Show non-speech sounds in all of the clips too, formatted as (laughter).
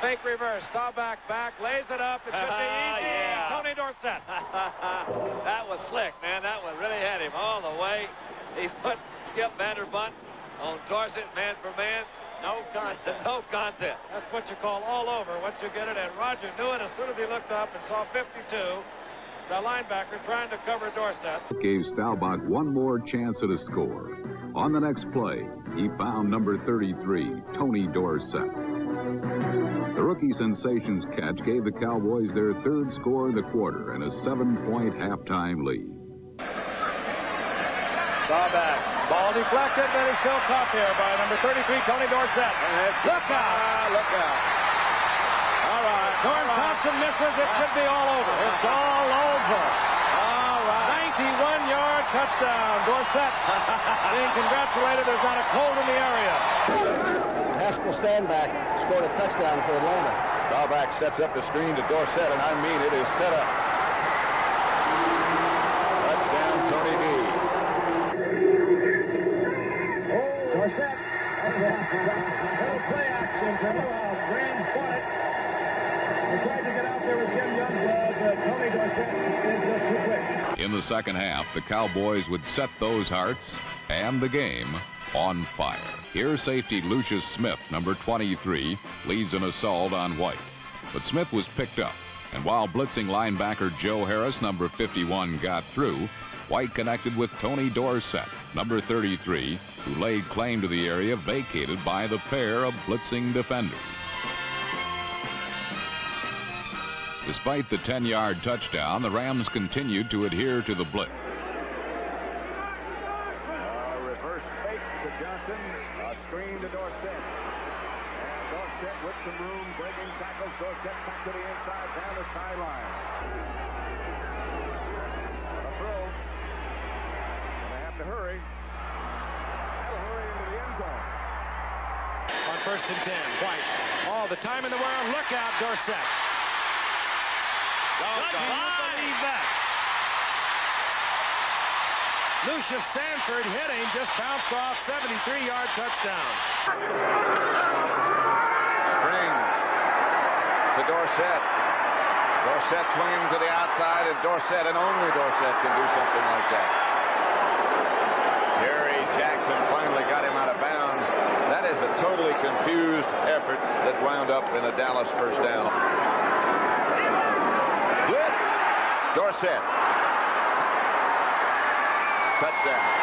fake reverse. Staubach back, lays it up. It should be (laughs) easy. Yeah. Tony Dorsett. (laughs) that was slick, man. That one really had him all the way. He put Skip Vanderbundt on Dorsett man for man. No contest. (laughs) No contest. That's what you call all over once you get it. And Roger knew it as soon as he looked up and saw 52. The linebacker trying to cover Dorsett. Gave Staubach one more chance at a score. On the next play, he found number 33, Tony Dorsett. The rookie sensation's catch gave the Cowboys their third score in the quarter and a seven-point halftime lead. Staubach. Ball deflected, but he's still caught there by number 33, Tony Dorsett. Look out! Ah, look out. All right. Norm Thompson misses. It should be all over. It's all over. All right. 91-yard touchdown. Dorsett (laughs) being congratulated. There's not a cold in the area. Haskel Stanback scored a touchdown for Atlanta. Staubach sets up the screen to Dorsett, and I mean it is set up. Touchdown, Tony D. Dorsett. Little play action to Morales. Graham fought it. He tried to get out there with Jim Youngblood, but Tony Dorsett is just too quick. In the second half, the Cowboys would set those hearts and the game on fire. Here, safety Lucius Smith, number 23, leads an assault on White. But Smith was picked up, and while blitzing linebacker Joe Harris, number 51, got through, White connected with Tony Dorsett, number 33, who laid claim to the area vacated by the pair of blitzing defenders. Despite the 10-yard touchdown, the Rams continued to adhere to the blitz. A reverse fake to Johnson. A screen to Dorsett. And Dorsett with some room, breaking tackles. Dorsett back to the inside, down the sideline. A throw. Gonna have to hurry. That'll hurry into the end zone. On first and 10, White. All the time in the world. Look out, Dorsett. Believe that? Lucius Sanford hitting, just bounced off 73-yard touchdown. Springs to Dorsett. Dorsett swinging to the outside, and Dorsett, and only Dorsett, can do something like that. Jerry Jackson finally got him out of bounds. That is a totally confused effort that wound up in a Dallas first down. Blitz! Dorsett. Touchdown.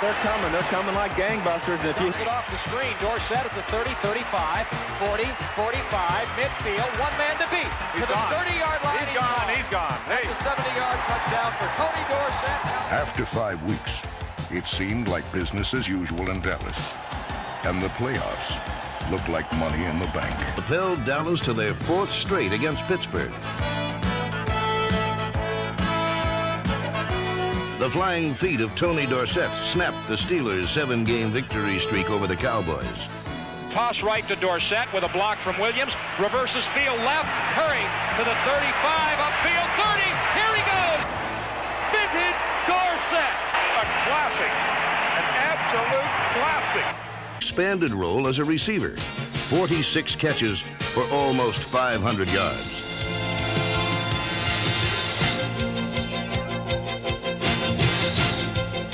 They're coming. They're coming like gangbusters. If you Get off the screen. Dorsett at the 30, 35, 40, 45, midfield. One man to beat. to the 30-yard line. He's gone. He's gone. Hey. That's a 70-yard touchdown for Tony Dorsett. After five weeks, it seemed like business as usual in Dallas. And the playoffs looked like money in the bank. propelled Dallas to their fourth straight against Pittsburgh. The flying feet of Tony Dorsett snapped the Steelers' seven-game victory streak over the Cowboys. Toss right to Dorsett with a block from Williams. Reverses field left. Hurry to the 35. Upfield 30. Here he goes. Vintage Dorsett. A classic. An absolute classic. Expanded role as a receiver. 46 catches for almost 500 yards.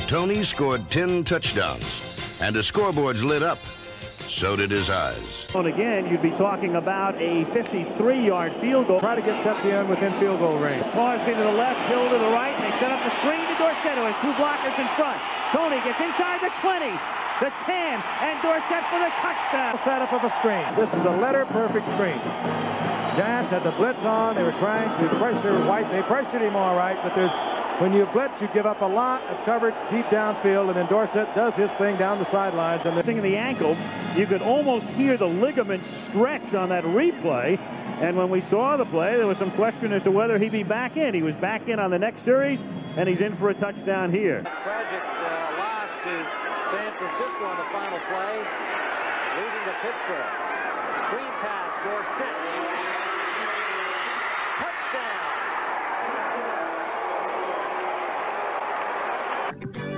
Tony scored 10 touchdowns, and his scoreboards lit up. So did his eyes. And again, you'd be talking about a 53-yard field goal. Try to get Septien within field goal range. Crosby to the left, Hill to the right. They set up the screen to Dorsett, who has two blockers in front. Tony gets inside the 20, the 10, and Dorsett for the touchdown. Setup of a screen. This is a letter-perfect screen. Giants had the blitz on. They were trying to pressure White. They pressured him all right, but there's when you blitz, you give up a lot of coverage deep downfield, and then Dorsett does his thing down the sidelines. And the thing in the ankle, you could almost hear the ligament stretch on that replay. And when we saw the play, there was some question as to whether he'd be back in. He was back in on the next series, and he's in for a touchdown here. Tragic uh, loss to San Francisco on the final play, losing to Pittsburgh. Screen pass, Dorsett. Touchdown.